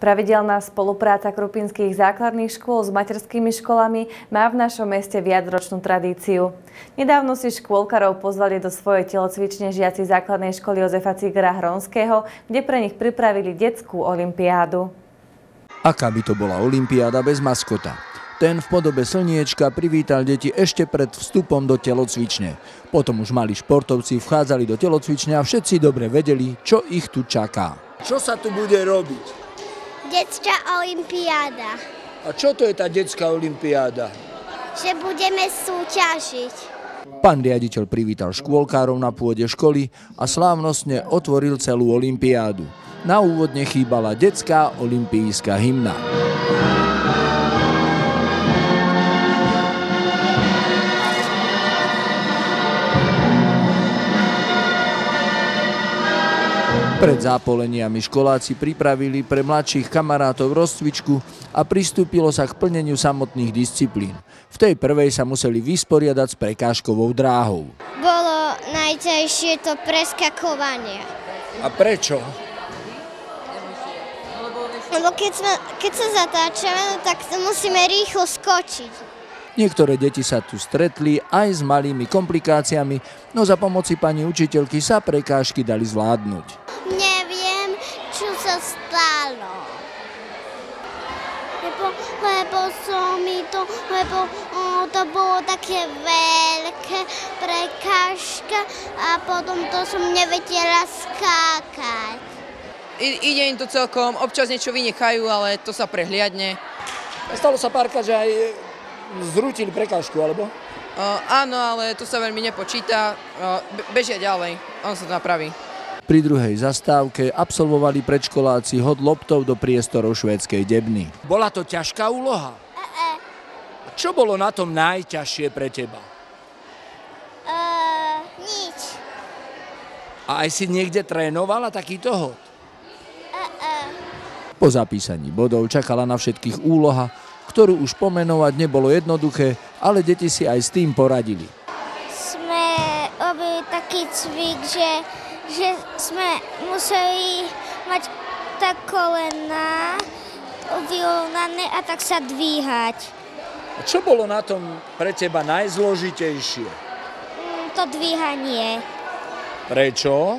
Pravidelná spolupráca krupinských základných škôl s materskými školami má v našom meste viacročnú tradíciu. Nedávno si škôlkarov pozvali do svojej telocvične žiaci základnej školy Jozefa Cigera Hronského, kde pre nich pripravili detskú olimpiádu. Aká by to bola olimpiáda bez maskota? Ten v podobe slniečka privítal deti ešte pred vstupom do telocvične. Potom už mali športovci vchádzali do telocvične a všetci dobre vedeli, čo ich tu čaká. Čo sa tu bude robiť? Detská olimpiáda. A čo to je tá detská olimpiáda? Že budeme súťažiť. Pán riaditeľ privítal škôlkárov na pôde školy a slávnostne otvoril celú olimpiádu. Na úvod nechýbala detská olimpijská hymna. Pred zápoleniami školáci pripravili pre mladších kamarátov rozcvičku a pristúpilo sa k plneniu samotných disciplín. V tej prvej sa museli vysporiadať s prekážkovou dráhou. Bolo najťažšie to preskakovanie. A prečo? Lebo keď, sme, keď sa zatáčame, no tak musíme rýchlo skočiť. Niektoré deti sa tu stretli aj s malými komplikáciami, no za pomoci pani učiteľky sa prekážky dali zvládnuť. Neviem, čo sa stalo. Lebo, lebo som mi to, lebo o, to bolo také veľké prekážka a potom to som nevedela skákať. I- ide im to celkom, občas niečo vynechajú, ale to sa prehliadne. Stalo sa párka, že aj zrútili prekážku, alebo? Uh, áno, ale to sa veľmi nepočíta. Uh, be- bežia ďalej, on sa to napraví. Pri druhej zastávke absolvovali predškoláci hod loptov do priestorov švédskej debny. Bola to ťažká úloha? E, Čo bolo na tom najťažšie pre teba? e, nič. A aj si niekde trénovala takýto hod? E, e. Po zapísaní bodov čakala na všetkých úloha, ktorú už pomenovať nebolo jednoduché, ale deti si aj s tým poradili. Sme robili taký cvik, že, že sme museli mať tak kolena vyrovnané a tak sa dvíhať. A čo bolo na tom pre teba najzložitejšie? Mm, To dvíhanie. Prečo?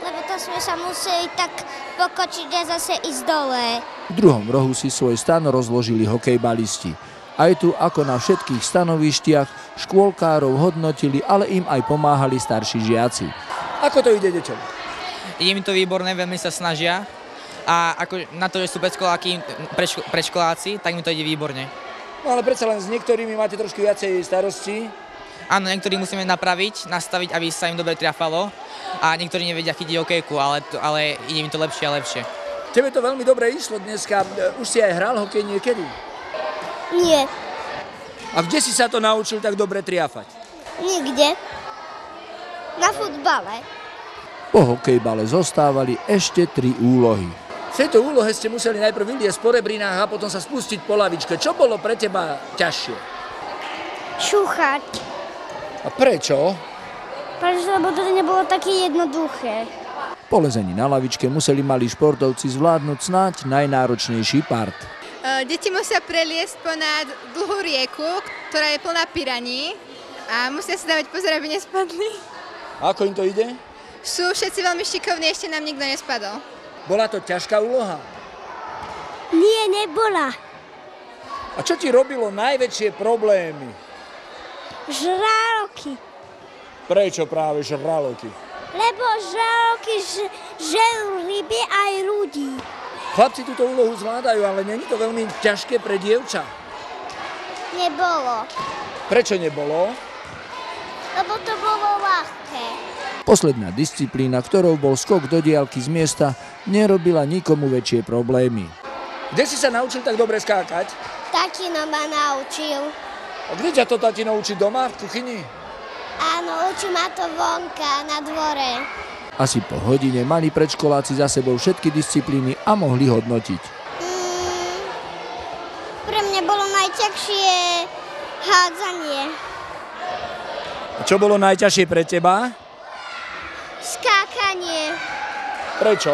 Lebo to sme sa museli tak pokočiť a zase ísť dole. V druhom rohu si svoj stan rozložili hokejbalisti. Aj tu, ako na všetkých stanovištiach, škôlkárov hodnotili, ale im aj pomáhali starší žiaci. Ako to ide deťom? Je mi to výborné, veľmi sa snažia a ako na to, že sú predškoláky, predško, predškoláci, tak mi to ide výborne. No ale predsa len s niektorými máte trošku viacej starosti. Áno, niektorí musíme napraviť, nastaviť, aby sa im dobre triafalo a niektorí nevedia chytiť okejku, ale, ale ide mi to lepšie a lepšie. Tebe to veľmi dobre išlo dneska. Už si aj hral hokej niekedy? Nie, A kde si sa to naučil tak dobre triafať? nikde. Na futbale. Po hokejbale zostávali ešte tri úlohy. V tejto úlohe ste museli najprv vyliesť po rebrinách a potom sa spustiť po lavičke. Čo bolo pre teba ťažšie? Šúchať. A prečo? Pretože lebo to nebolo také jednoduché. Po lezení na lavičke museli mali športovci zvládnuť snáď najnáročnejší part. E, Deti musia preliesť ponad dlhú rieku, ktorá je plná piraní a musia si dávať pozor, aby nespadli. A ako im to ide? Sú všetci veľmi šikovní, ešte nám nikto nespadol. Bola to ťažká úloha. Nie, nebola. A čo ti robilo najväčšie problémy? Žraloky. Prečo práve žraloky? Lebo žraloky ž- žerú ryby aj ľudí. Chlapci túto úlohu zvládajú, ale není to veľmi ťažké pre dievča. Nebolo. Prečo nebolo? To bolo ľahké. Posledná disciplína, ktorou bol skok do diálky z miesta, nerobila nikomu väčšie problémy. Kde si sa naučil tak dobre skákať? Tatino ma naučil. A kde ťa to tatino učí doma, v kuchyni? Áno, učí ma to vonka, na dvore. Asi po hodine mali predškoláci za sebou všetky disciplíny a mohli hodnotiť. Mm, pre mňa bolo najťažšie hádzanie. A čo bolo najťažšie pre teba? Skákanie. Prečo?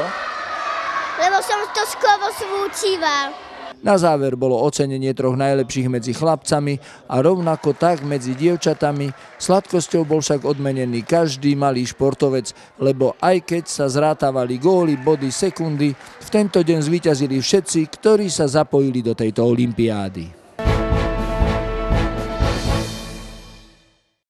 Lebo som to skoro svúčila. Na záver bolo ocenenie troch najlepších medzi chlapcami a rovnako tak medzi dievčatami. Sladkosťou bol však odmenený každý malý športovec, lebo aj keď sa zrátavali góly, body, sekundy, v tento deň zvíťazili všetci, ktorí sa zapojili do tejto olympiády.